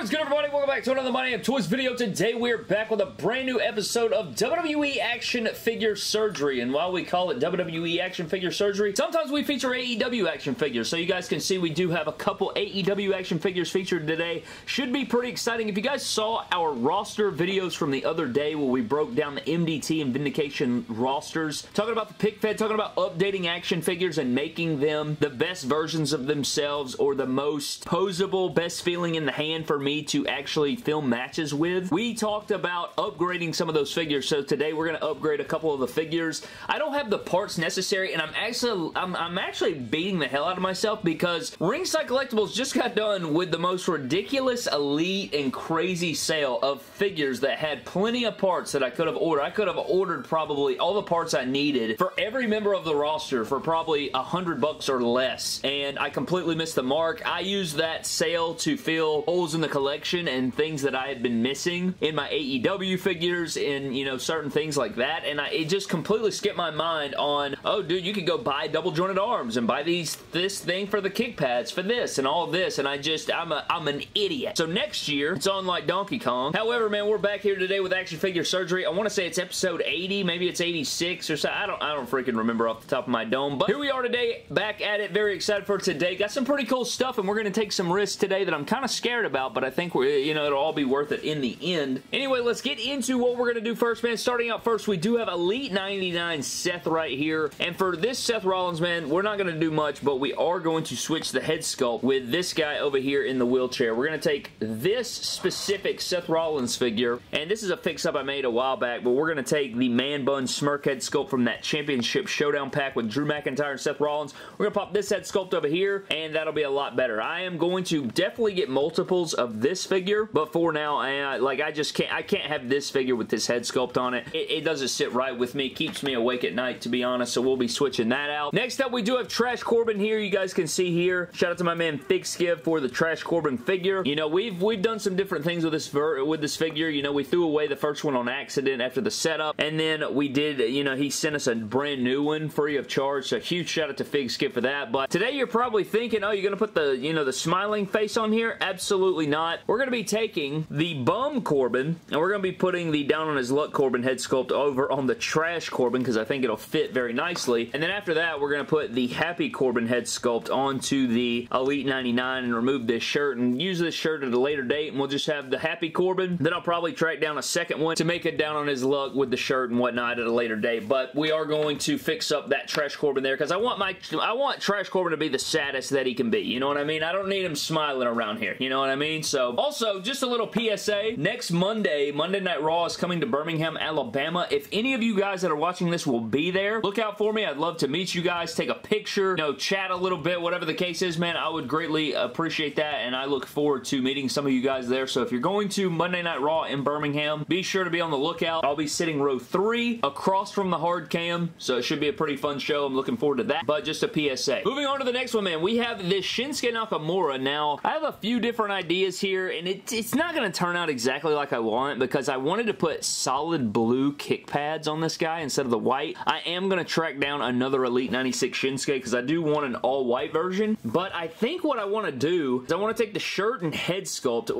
What is good, everybody? Welcome back to another My Damn Toys video. Today, we're back with a brand new episode of WWE Action Figure Surgery. And while we call it WWE Action Figure Surgery, sometimes we feature AEW action figures. So you guys can see we do have a couple AEW action figures featured today. Should be pretty exciting. If you guys saw our roster videos from the other day where we broke down the MDT and Vindication rosters, talking about the pick fed, talking about updating action figures and making them the best versions of themselves or the most posable, best feeling in the hand for me to actually film matches with. We talked about upgrading some of those figures, so today we're going to upgrade a couple of the figures. I don't have the parts necessary, and I'm actually I'm, I'm actually beating the hell out of myself because Ringside Collectibles just got done with the most ridiculous, elite, and crazy sale of figures that had plenty of parts that I could have ordered. I could have ordered probably all the parts I needed for every member of the roster for probably a hundred bucks or less, and I completely missed the mark. I used that sale to fill holes in the and things that I had been missing in my AEW figures and, you know, certain things like that. And I, it just completely skipped my mind on, oh, dude, you could go buy double jointed arms and buy these this thing for the kick pads for this and all this. And I just, I'm, a, I'm an idiot. So next year, it's on like Donkey Kong. However, man, we're back here today with Action Figure Surgery. I want to say it's episode 80. Maybe it's 86 or so. I don't, I don't freaking remember off the top of my dome. But here we are today, back at it. Very excited for today. Got some pretty cool stuff and we're going to take some risks today that I'm kind of scared about, but I think we're, you know, it'll all be worth it in the end. Anyway, let's get into what we're going to do first, man. Starting out first, we do have Elite 99 Seth right here. And for this Seth Rollins, man, we're not going to do much, but we are going to switch the head sculpt with this guy over here in the wheelchair. We're going to take this specific Seth Rollins figure, and this is a fix-up I made a while back, but we're going to take the Man Bun Smirk head sculpt from that Championship Showdown pack with Drew McIntyre and Seth Rollins. We're going to pop this head sculpt over here, and that'll be a lot better. I am going to definitely get multiples of this figure, but for now, I, uh, like, I just can't, I can't have this figure with this head sculpt on it. It, it doesn't sit right with me. Keeps me awake at night, to be honest, so we'll be switching that out. Next up, we do have Trash Corbin here. You guys can see here. Shout out to my man Fig Skiv for the Trash Corbin figure. You know, we've we've done some different things with this with this figure. You know, we threw away the first one on accident after the setup, and then we did, you know, he sent us a brand new one free of charge, so huge shout out to Fig Skiv for that. But today you're probably thinking, oh, you're going to put the, you know, the smiling face on here? Absolutely not. We're going to be taking the bum Corbin, and we're going to be putting the down on his luck Corbin head sculpt over on the trash Corbin, because I think it'll fit very nicely. And then after that, we're going to put the happy Corbin head sculpt onto the Elite 99 and remove this shirt and use this shirt at a later date, and we'll just have the happy Corbin. Then I'll probably track down a second one to make it down on his luck with the shirt and whatnot at a later date. But we are going to fix up that trash Corbin there, because I want my I want Trash Corbin to be the saddest that he can be. You know what I mean? I don't need him smiling around here. You know what I mean? So, also, just a little PSA. Next Monday, Monday Night Raw is coming to Birmingham, Alabama. If any of you guys that are watching this will be there, look out for me. I'd love to meet you guys, take a picture, you know, chat a little bit, whatever the case is, man. I would greatly appreciate that, and I look forward to meeting some of you guys there. So, if you're going to Monday Night Raw in Birmingham, be sure to be on the lookout. I'll be sitting row three across from the hard cam, so it should be a pretty fun show. I'm looking forward to that, but just a PSA. Moving on to the next one, man. We have this Shinsuke Nakamura. Now, I have a few different ideas here, and it, it's not going to turn out exactly like I want because I wanted to put solid blue kick pads on this guy instead of the white. I am going to track down another Elite 96 Shinsuke because I do want an all-white version, but I think what I want to do is I want to take the shirt and head sculpt.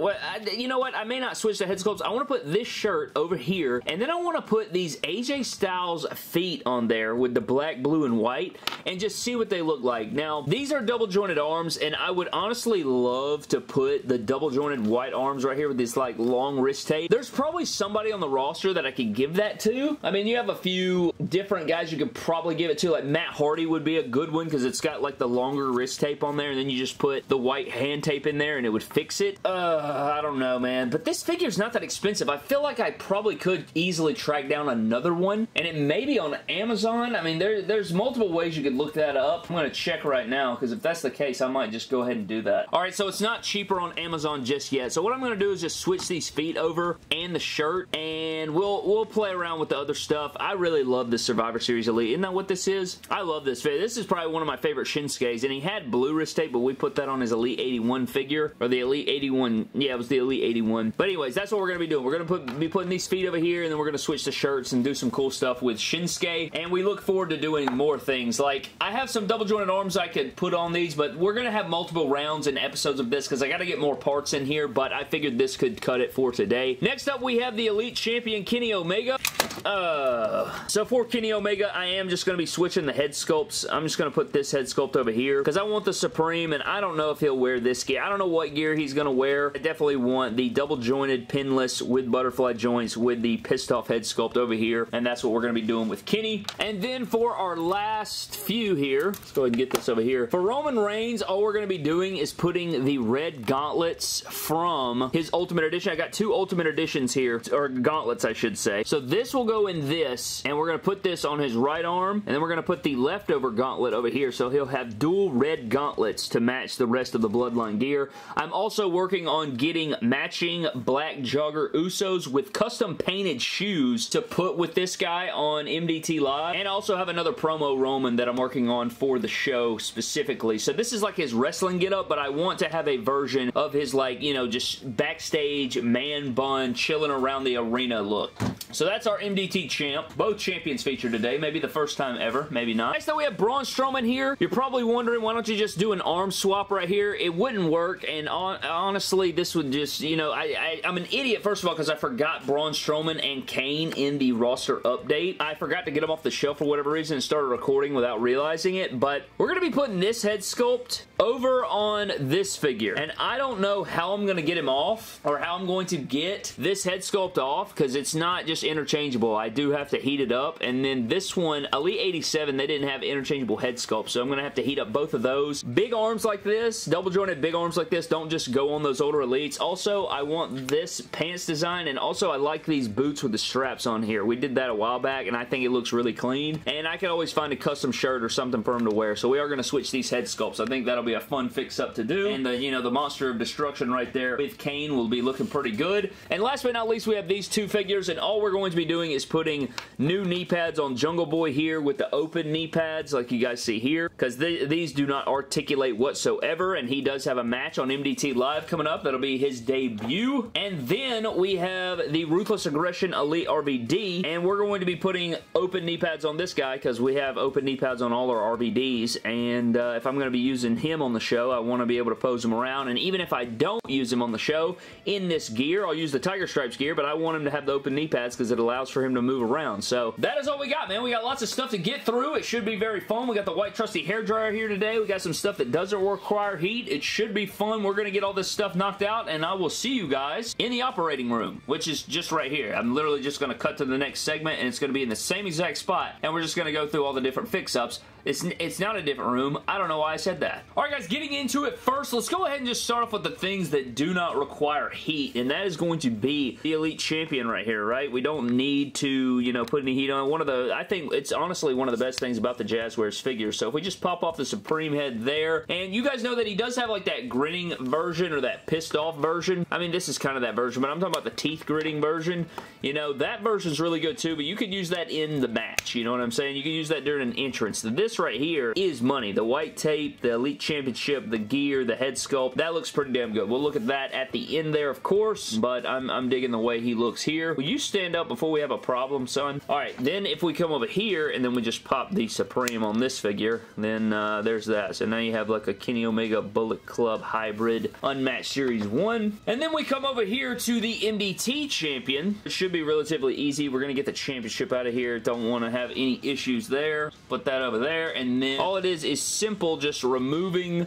You know what? I may not switch the head sculpts. I want to put this shirt over here, and then I want to put these AJ Styles feet on there with the black, blue, and white, and just see what they look like. Now, these are double jointed arms, and I would honestly love to put the double jointed white arms right here with this like long wrist tape. There's probably somebody on the roster that I could give that to. I mean, you have a few different guys you could probably give it to. Like Matt Hardy would be a good one because it's got like the longer wrist tape on there, and then you just put the white hand tape in there and it would fix it. Uh, I don't know, man. But this figure's not that expensive. I feel like I probably could easily track down another one, and it may be on Amazon. I mean, there, there's multiple ways you could look that up. I'm going to check right now because if that's the case, I might just go ahead and do that. Alright, so it's not cheaper on Amazon just yet. So what I'm going to do is just switch these feet over and the shirt, and we'll we'll play around with the other stuff. I really love this Survivor Series Elite. Isn't that what this is? I love this. This is probably one of my favorite Shinsuke's, and he had blue wrist tape, but we put that on his Elite 81 figure, or the Elite 81. Yeah, it was the Elite 81. But anyways, that's what we're going to be doing. We're going to put, be putting these feet over here, and then we're going to switch the shirts and do some cool stuff with Shinsuke, and we look forward to doing more things. Like, I have some double jointed arms I could put on these, but we're going to have multiple rounds and episodes of this because I got to get more parts works in here, but I figured this could cut it for today. Next up, we have the Elite Champion Kenny Omega. Uh, so for Kenny Omega, I am just going to be switching the head sculpts. I'm just going to put this head sculpt over here because I want the Supreme, and I don't know if he'll wear this gear. I don't know what gear he's going to wear. I definitely want the double jointed pinless with butterfly joints with the pissed off head sculpt over here, and that's what we're going to be doing with Kenny. And then for our last few here, let's go ahead and get this over here. For Roman Reigns, all we're going to be doing is putting the red gauntlets from his Ultimate Edition. I got two Ultimate Editions here, or gauntlets, I should say. So this will go in this, and we're going to put this on his right arm, and then we're going to put the leftover gauntlet over here, so he'll have dual red gauntlets to match the rest of the Bloodline gear. I'm also working on getting matching black jogger Usos with custom painted shoes to put with this guy on MDT Live, and also have another promo Roman that I'm working on for the show specifically. So this is like his wrestling getup, but I want to have a version of his like, you know, just backstage man bun chilling around the arena look. So that's our MDT champ. Both champions featured today. Maybe the first time ever. Maybe not. Next up, we have Braun Strowman here. You're probably wondering, why don't you just do an arm swap right here? It wouldn't work, and on, honestly, this would just, you know, I, I, am an idiot, first of all, because I forgot Braun Strowman and Kane in the roster update. I forgot to get them off the shelf for whatever reason and started recording without realizing it, but we're going to be putting this head sculpt over on this figure, and I don't know how I'm going to get him off, or how I'm going to get this head sculpt off, because it's not just interchangeable. I do have to heat it up. And then this one, Elite 87, they didn't have interchangeable head sculpt, so I'm going to have to heat up both of those. Big arms like this, double jointed big arms like this, don't just go on those older Elites. Also, I want this pants design, and also I like these boots with the straps on here. We did that a while back, and I think it looks really clean. And I can always find a custom shirt or something for him to wear, so we are going to switch these head sculpts. I think that'll be a fun fix-up to do. And the, you know, the Monster of Destruction right there with Kane will be looking pretty good. And last but not least, we have these two figures, and all we're going to be doing is putting new knee pads on Jungle Boy here with the open knee pads like you guys see here because th these do not articulate whatsoever and he does have a match on MDT Live coming up. That'll be his debut. And then we have the Ruthless Aggression Elite RVD and we're going to be putting open knee pads on this guy because we have open knee pads on all our RVDs and uh, if I'm going to be using him on the show I want to be able to pose him around and even if I don't use him on the show in this gear I'll use the Tiger Stripes gear but I want him to have the open knee pads because it allows for him to move around. So that is all we got, man. We got lots of stuff to get through. It should be very fun. We got the white trusty hair dryer here today. We got some stuff that doesn't require heat. It should be fun. We're going to get all this stuff knocked out, and I will see you guys in the operating room, which is just right here. I'm literally just going to cut to the next segment, and it's going to be in the same exact spot, and we're just going to go through all the different fix-ups. It's, it's not a different room. I don't know why I said that. Alright guys, getting into it first, let's go ahead and just start off with the things that do not require heat, and that is going to be the Elite Champion right here, right? We don't need to, you know, put any heat on. One of the, I think it's honestly one of the best things about the Jazwares figure. So if we just pop off the Supreme head there, and you guys know that he does have like that grinning version or that pissed off version. I mean, this is kind of that version, but I'm talking about the teeth gritting version. You know, that version's really good too, but you could use that in the match, you know what I'm saying? You can use that during an entrance. This right here is money. The white tape, the Elite Championship, the gear, the head sculpt, that looks pretty damn good. We'll look at that at the end there, of course, but I'm, I'm digging the way he looks here. Will you stand up before we have a problem, son? Alright, then if we come over here and then we just pop the Supreme on this figure, then uh, there's that. So now you have like a Kenny Omega Bullet Club Hybrid Unmatched Series 1. And then we come over here to the MDT Champion. It should be relatively easy. We're going to get the championship out of here. Don't want to have any issues there. Put that over there. And then all it is is simple just removing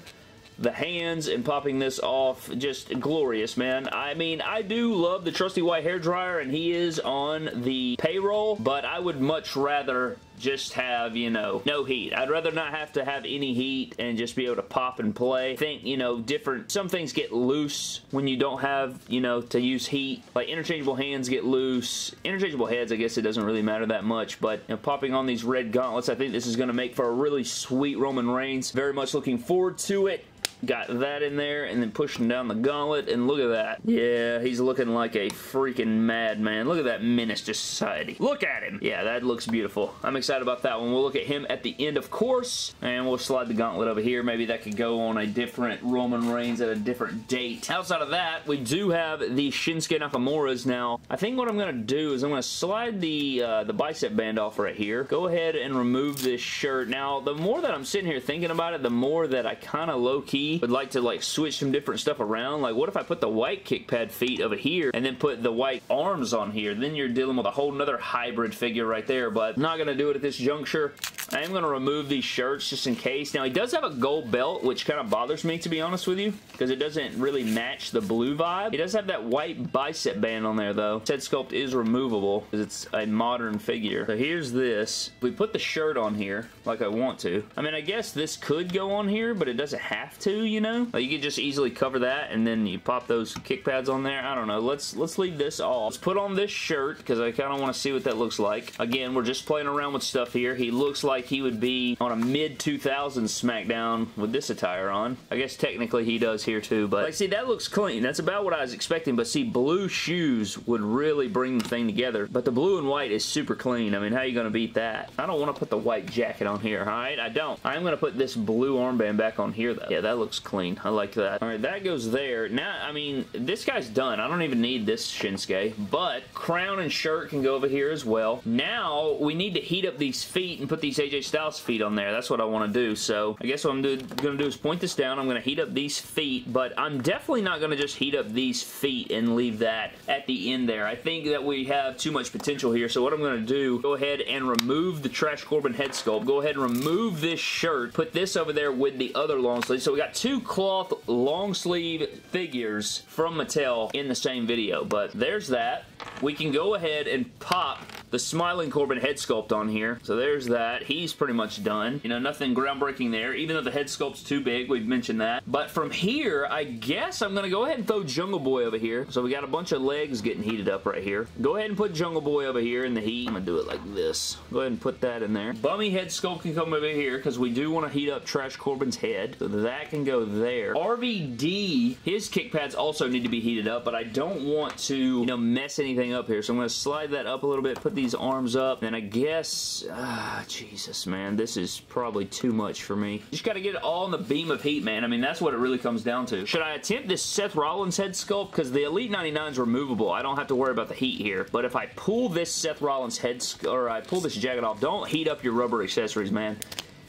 the hands and popping this off. Just glorious man. I mean I do love the trusty white hair dryer and he is on the payroll but I would much rather just have, you know, no heat. I'd rather not have to have any heat and just be able to pop and play. think, you know, different, some things get loose when you don't have, you know, to use heat. Like interchangeable hands get loose. Interchangeable heads, I guess it doesn't really matter that much, but you know, popping on these red gauntlets, I think this is going to make for a really sweet Roman Reigns. Very much looking forward to it. Got that in there and then pushing down the gauntlet and look at that. Yeah, he's looking like a freaking madman. Look at that menace to society. Look at him. Yeah, that looks beautiful. I'm excited about that one. We'll look at him at the end, of course, and we'll slide the gauntlet over here. Maybe that could go on a different Roman Reigns at a different date. Outside of that, we do have the Shinsuke Nakamura's now. I think what I'm going to do is I'm going to slide the, uh, the bicep band off right here. Go ahead and remove this shirt. Now, the more that I'm sitting here thinking about it, the more that I kind of low-key maybe would like to like switch some different stuff around. Like what if I put the white kick pad feet over here and then put the white arms on here? Then you're dealing with a whole nother hybrid figure right there, but I'm not going to do it at this juncture. I am going to remove these shirts just in case. Now, he does have a gold belt, which kind of bothers me, to be honest with you, because it doesn't really match the blue vibe. He does have that white bicep band on there, though. Head sculpt is removable, because it's a modern figure. So here's this. We put the shirt on here, like I want to. I mean, I guess this could go on here, but it doesn't have to, you know? Like, you could just easily cover that, and then you pop those kick pads on there. I don't know. Let's, let's leave this off. Let's put on this shirt, because I kind of want to see what that looks like. Again, we're just playing around with stuff here. He looks like he would be on a mid-2000s SmackDown with this attire on. I guess technically he does here too, but like, see, that looks clean. That's about what I was expecting, but see, blue shoes would really bring the thing together, but the blue and white is super clean. I mean, how are you going to beat that? I don't want to put the white jacket on here, all right? I don't. I'm going to put this blue armband back on here, though. Yeah, that looks clean. I like that. All right, that goes there. Now, I mean, this guy's done. I don't even need this Shinsuke, but crown and shirt can go over here as well. Now, we need to heat up these feet and put these AJ Styles feet on there. That's what I want to do. So I guess what I'm going to do is point this down. I'm going to heat up these feet, but I'm definitely not going to just heat up these feet and leave that at the end there. I think that we have too much potential here. So what I'm going to do, go ahead and remove the Trash Corbin head sculpt. Go ahead and remove this shirt. Put this over there with the other long sleeve. So we got two cloth long sleeve figures from Mattel in the same video. But there's that. We can go ahead and pop the Smiling Corbin head sculpt on here. So there's that. He's pretty much done. You know, nothing groundbreaking there, even though the head sculpt's too big. We've mentioned that. But from here, I guess I'm going to go ahead and throw Jungle Boy over here. So we got a bunch of legs getting heated up right here. Go ahead and put Jungle Boy over here in the heat. I'm going to do it like this. Go ahead and put that in there. Bummy head sculpt can come over here because we do want to heat up Trash Corbin's head. So that can go there. RVD, his kick pads also need to be heated up, but I don't want to, you know, mess anything up here. So I'm going to slide that up a little bit, put these arms up, and I guess, ah, Jesus, man, this is probably too much for me. Just got to get it all in the beam of heat, man. I mean, that's what it really comes down to. Should I attempt this Seth Rollins head sculpt? Because the Elite 99 is removable. I don't have to worry about the heat here. But if I pull this Seth Rollins head, or I pull this jacket off, don't heat up your rubber accessories, man.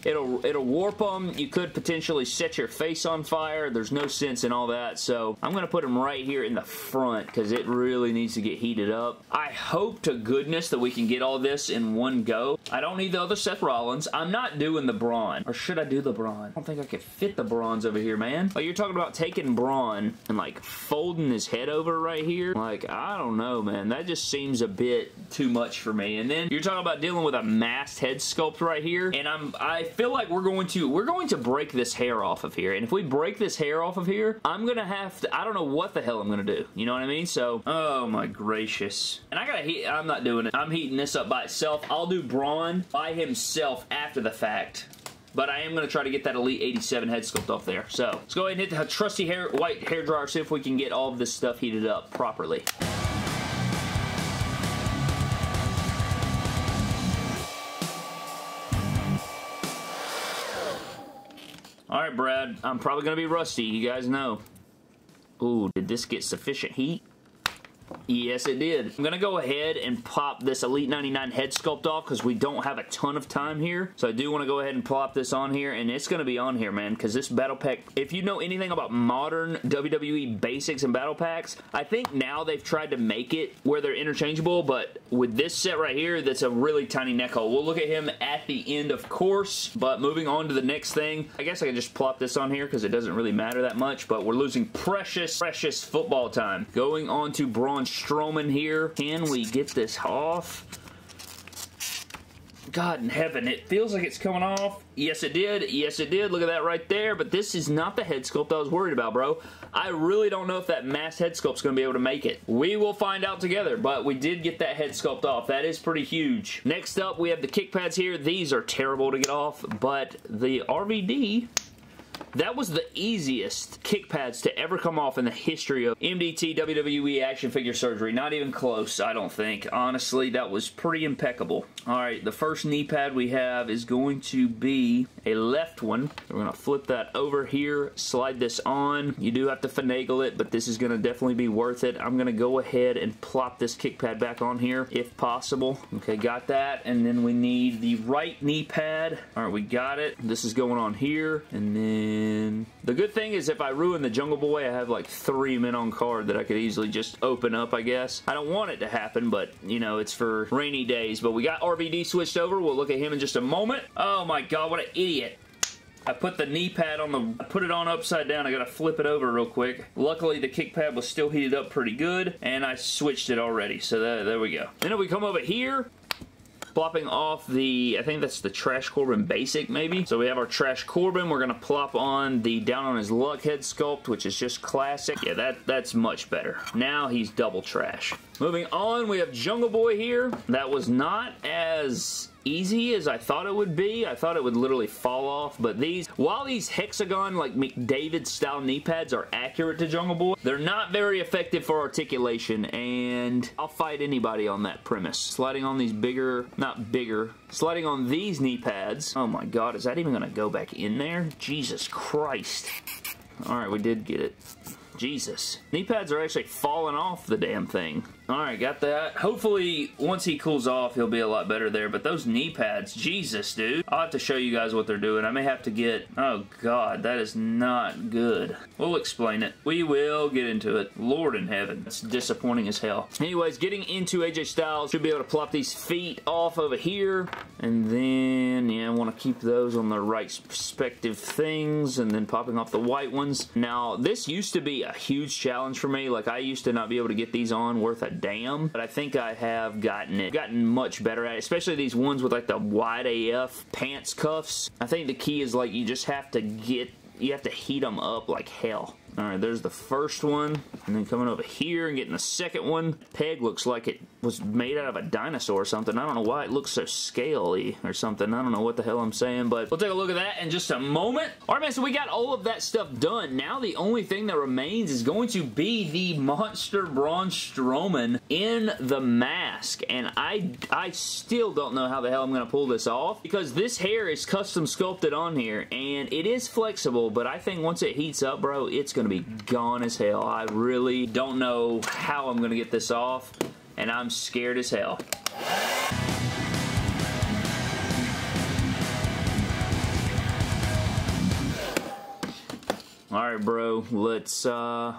It'll, it'll warp them. You could potentially set your face on fire. There's no sense in all that. So I'm going to put them right here in the front because it really needs to get heated up. I hope to goodness that we can get all this in one go. I don't need the other Seth Rollins. I'm not doing the Braun. Or should I do the Braun? I don't think I could fit the Brauns over here, man. Like, you're talking about taking Braun and, like, folding his head over right here. Like, I don't know, man. That just seems a bit too much for me. And then you're talking about dealing with a masked head sculpt right here. And I'm, I feel like we're going to we're going to break this hair off of here. And if we break this hair off of here, I'm gonna have to I don't know what the hell I'm gonna do. You know what I mean? So, oh my gracious. And I gotta heat I'm not doing it. I'm heating this up by itself. I'll do Braun by himself after the fact but I am going to try to get that Elite 87 head sculpt off there. So, let's go ahead and hit the trusty hair, white hair dryer, see if we can get all of this stuff heated up properly. Alright, Brad. I'm probably going to be rusty. You guys know. Ooh, did this get sufficient heat? Yes, it did. I'm going to go ahead and pop this Elite 99 head sculpt off because we don't have a ton of time here. So I do want to go ahead and plop this on here, and it's going to be on here, man, because this battle pack, if you know anything about modern WWE basics and battle packs, I think now they've tried to make it where they're interchangeable, but with this set right here, that's a really tiny neck hole. We'll look at him at the end, of course, but moving on to the next thing, I guess I can just plop this on here because it doesn't really matter that much, but we're losing precious, precious football time. Going on to Braun Strowman here. Can we get this off? God in heaven, it feels like it's coming off. Yes, it did. Yes, it did. Look at that right there. But this is not the head sculpt I was worried about, bro. I really don't know if that mass head sculpt's going to be able to make it. We will find out together, but we did get that head sculpt off. That is pretty huge. Next up, we have the kick pads here. These are terrible to get off, but the RVD that was the easiest kick pads to ever come off in the history of MDT WWE action figure surgery. Not even close, I don't think. Honestly, that was pretty impeccable. Alright, the first knee pad we have is going to be a left one. We're going to flip that over here, slide this on. You do have to finagle it, but this is going to definitely be worth it. I'm going to go ahead and plop this kick pad back on here, if possible. Okay, got that. And then we need the right knee pad. Alright, we got it. This is going on here. And then the good thing is if I ruin the Jungle Boy, I have like three men on card that I could easily just open up, I guess. I don't want it to happen, but you know, it's for rainy days. But we got RVD switched over. We'll look at him in just a moment. Oh my god, what an idiot. I put the knee pad on the, I put it on upside down. I gotta flip it over real quick. Luckily, the kick pad was still heated up pretty good, and I switched it already. So that, there we go. Then if we come over here, plopping off the, I think that's the Trash Corbin Basic, maybe. So we have our Trash Corbin. We're going to plop on the Down on His Luck head sculpt, which is just classic. Yeah, that that's much better. Now he's double trash. Moving on, we have Jungle Boy here. That was not as easy as I thought it would be. I thought it would literally fall off, but these, while these hexagon, like McDavid style knee pads are accurate to Jungle Boy, they're not very effective for articulation, and I'll fight anybody on that premise. Sliding on these bigger, not bigger, sliding on these knee pads. Oh my god, is that even to go back in there? Jesus Christ. Alright, we did get it. Jesus. Knee pads are actually falling off the damn thing. Alright, got that. Hopefully, once he cools off, he'll be a lot better there. But those knee pads, Jesus, dude. I'll have to show you guys what they're doing. I may have to get... Oh, God, that is not good. We'll explain it. We will get into it. Lord in heaven. It's disappointing as hell. Anyways, getting into AJ Styles. Should be able to plop these feet off over here. And then, yeah, I want to keep those on the right perspective things. And then popping off the white ones. Now, this used to be a huge challenge for me. Like, I used to not be able to get these on worth a damn, but I think I have gotten it, gotten much better at it, especially these ones with like the wide AF pants cuffs. I think the key is like you just have to get, you have to heat them up like hell. Alright, there's the first one. And then coming over here and getting the second one. Peg looks like it was made out of a dinosaur or something. I don't know why it looks so scaly or something. I don't know what the hell I'm saying, but we'll take a look at that in just a moment. Alright, man, so we got all of that stuff done. Now the only thing that remains is going to be the Monster Braun Strowman in the mask. And I, I still don't know how the hell I'm going to pull this off because this hair is custom sculpted on here and it is flexible, but I think once it heats up, bro, it's going to be gone as hell. I really don't know how I'm going to get this off and I'm scared as hell. Alright, bro. Let's, uh...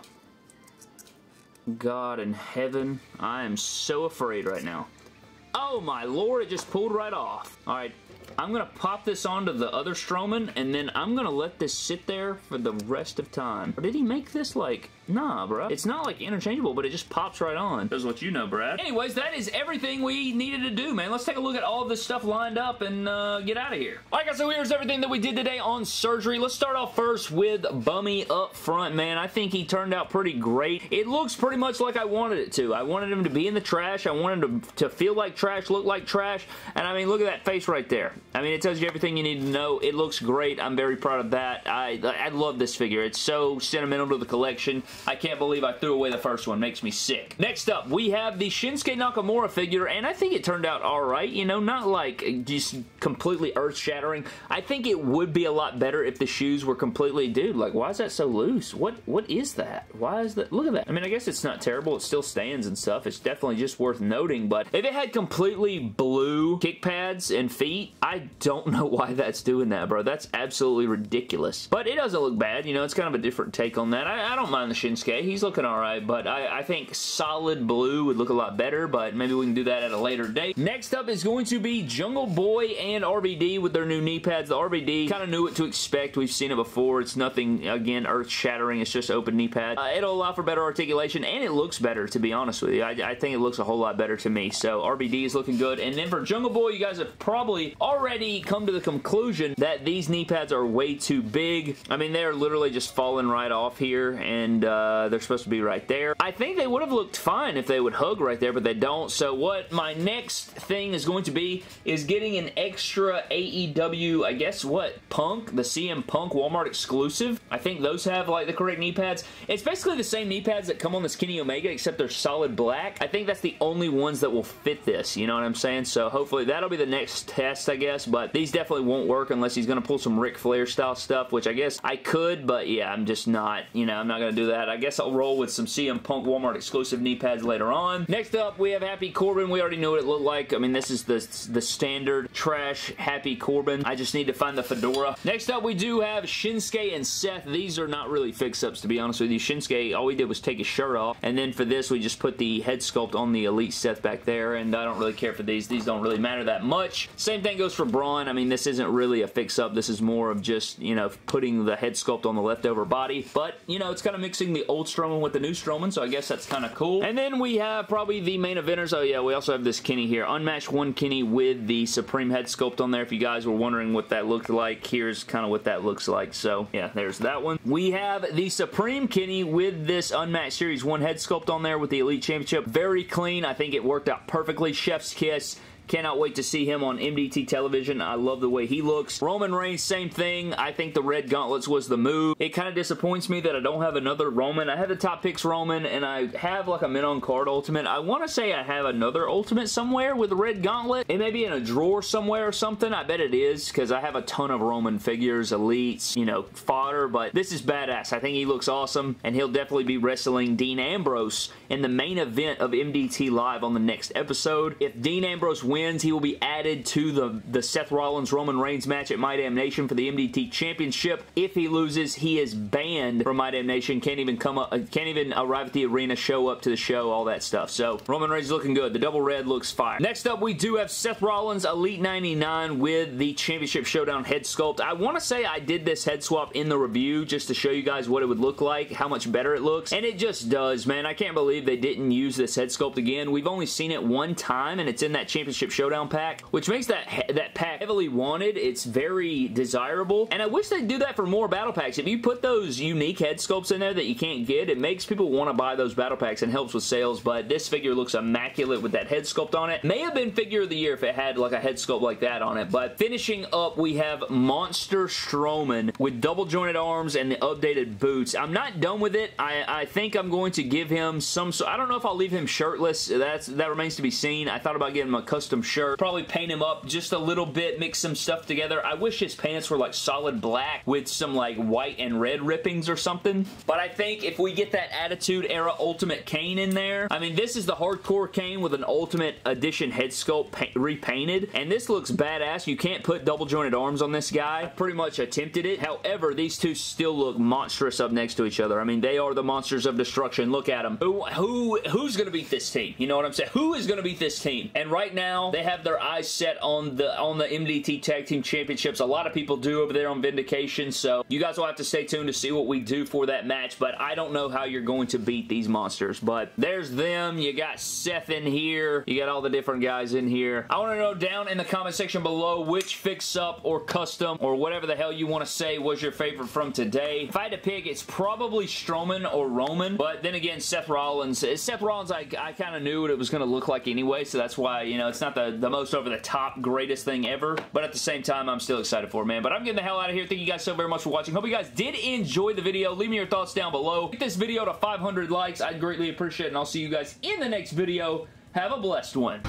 God in heaven. I am so afraid right now. Oh my lord, it just pulled right off. Alright, I'm going to pop this onto the other Strowman, and then I'm going to let this sit there for the rest of time. Or did he make this like... Nah, bro. It's not like interchangeable, but it just pops right on. That's what you know, Brad. Anyways, that is everything we needed to do, man. Let's take a look at all of this stuff lined up and uh, get out of here. Alright, guys, so here's everything that we did today on surgery. Let's start off first with Bummy up front, man. I think he turned out pretty great. It looks pretty much like I wanted it to. I wanted him to be in the trash. I wanted him to, to feel like trash, look like trash. And I mean, look at that face right there. I mean, it tells you everything you need to know. It looks great. I'm very proud of that. I, I love this figure. It's so sentimental to the collection. I can't believe I threw away the first one. Makes me sick. Next up, we have the Shinsuke Nakamura figure, and I think it turned out alright. You know, not like just completely earth-shattering. I think it would be a lot better if the shoes were completely, dude, like, why is that so loose? What What is that? Why is that? Look at that. I mean, I guess it's not terrible. It still stands and stuff. It's definitely just worth noting, but if it had completely blue kick pads and feet, I don't know why that's doing that, bro. That's absolutely ridiculous. But it doesn't look bad. You know, it's kind of a different take on that. I, I don't mind the Shinsuke. He's looking alright, but I, I think solid blue would look a lot better, but maybe we can do that at a later date. Next up is going to be Jungle Boy and RVD with their new knee pads. The RVD kind of knew what to expect. We've seen it before. It's nothing, again, earth-shattering. It's just open knee pad. Uh, it'll allow for better articulation, and it looks better, to be honest with you. I, I think it looks a whole lot better to me. So RVD is looking good. And then for Jungle Boy, you guys have probably already come to the conclusion that these knee pads are way too big. I mean, they're literally just falling right off here, and uh, Uh, they're supposed to be right there. I think they would have looked fine if they would hug right there, but they don't. So what my next thing is going to be is getting an extra AEW, I guess what, Punk? The CM Punk Walmart exclusive. I think those have like the correct knee pads. It's basically the same knee pads that come on this Kenny Omega, except they're solid black. I think that's the only ones that will fit this, you know what I'm saying? So hopefully that'll be the next test, I guess, but these definitely won't work unless he's going to pull some Ric Flair style stuff, which I guess I could, but yeah, I'm just not, you know, I'm not going to do that. I guess I'll roll with some CM Punk Walmart exclusive knee pads later on. Next up, we have Happy Corbin. We already knew what it looked like. I mean, this is the, the standard trash Happy Corbin. I just need to find the fedora. Next up, we do have Shinsuke and Seth. These are not really fix-ups, to be honest with you. Shinsuke, all we did was take his shirt off, and then for this, we just put the head sculpt on the Elite Seth back there, and I don't really care for these. These don't really matter that much. Same thing goes for Braun. I mean, this isn't really a fix-up. This is more of just, you know, putting the head sculpt on the leftover body, but, you know, it's kind of mixing the old Strowman with the new Strowman, so I guess that's kind of cool. And then we have probably the main eventers. Oh, yeah, we also have this Kenny here. Unmatched 1 Kenny with the Supreme head sculpt on there. If you guys were wondering what that looked like, here's kind of what that looks like. So, yeah, there's that one. We have the Supreme Kenny with this Unmatched Series 1 head sculpt on there with the Elite Championship. Very clean. I think it worked out perfectly. Chef's kiss. Cannot wait to see him on MDT television. I love the way he looks. Roman Reigns, same thing. I think the red gauntlets was the move. It kind of disappoints me that I don't have another Roman. I have the top picks Roman, and I have like a mid on card ultimate. I want to say I have another ultimate somewhere with a red gauntlet. It may be in a drawer somewhere or something. I bet it is, because I have a ton of Roman figures, elites, you know, fodder, but this is badass. I think he looks awesome, and he'll definitely be wrestling Dean Ambrose in the main event of MDT Live on the next episode. If Dean Ambrose wins wins, he will be added to the, the Seth Rollins-Roman Reigns match at My Damn Nation for the MDT Championship. If he loses, he is banned from My Damn Nation. Can't even come up, uh, can't even arrive at the arena, show up to the show, all that stuff. So, Roman Reigns looking good. The double red looks fire. Next up, we do have Seth Rollins Elite 99 with the Championship Showdown head sculpt. I want to say I did this head swap in the review just to show you guys what it would look like, how much better it looks, and it just does, man. I can't believe they didn't use this head sculpt again. We've only seen it one time, and it's in that Championship Championship Showdown pack, which makes that that pack heavily wanted. It's very desirable, and I wish they'd do that for more battle packs. If you put those unique head sculpts in there that you can't get, it makes people want to buy those battle packs and helps with sales, but this figure looks immaculate with that head sculpt on it. May have been figure of the year if it had like a head sculpt like that on it, but finishing up, we have Monster Strowman with double jointed arms and the updated boots. I'm not done with it. I, I think I'm going to give him some, so I don't know if I'll leave him shirtless. That's That remains to be seen. I thought about getting him a custom shirt. Probably paint him up just a little bit, mix some stuff together. I wish his pants were like solid black with some like white and red rippings or something. But I think if we get that Attitude Era Ultimate Kane in there, I mean, this is the hardcore Kane with an Ultimate Edition head sculpt repainted, and this looks badass. You can't put double jointed arms on this guy. I pretty much attempted it. However, these two still look monstrous up next to each other. I mean, they are the monsters of destruction. Look at them. Who, who, who's going to beat this team? You know what I'm saying? Who is going to beat this team? And right now, they have their eyes set on the on the MDT Tag Team Championships. A lot of people do over there on Vindication, so you guys will have to stay tuned to see what we do for that match, but I don't know how you're going to beat these monsters, but there's them. You got Seth in here. You got all the different guys in here. I want to know down in the comment section below which fix-up or custom or whatever the hell you want to say was your favorite from today. If I had to pick, it's probably Strowman or Roman, but then again, Seth Rollins. Seth Rollins, I, I kind of knew what it was going to look like anyway, so that's why, you know, it's not the, the most over the top greatest thing ever. But at the same time, I'm still excited for it, man. But I'm getting the hell out of here. Thank you guys so very much for watching. Hope you guys did enjoy the video. Leave me your thoughts down below. Get this video to 500 likes. I'd greatly appreciate it. And I'll see you guys in the next video. Have a blessed one.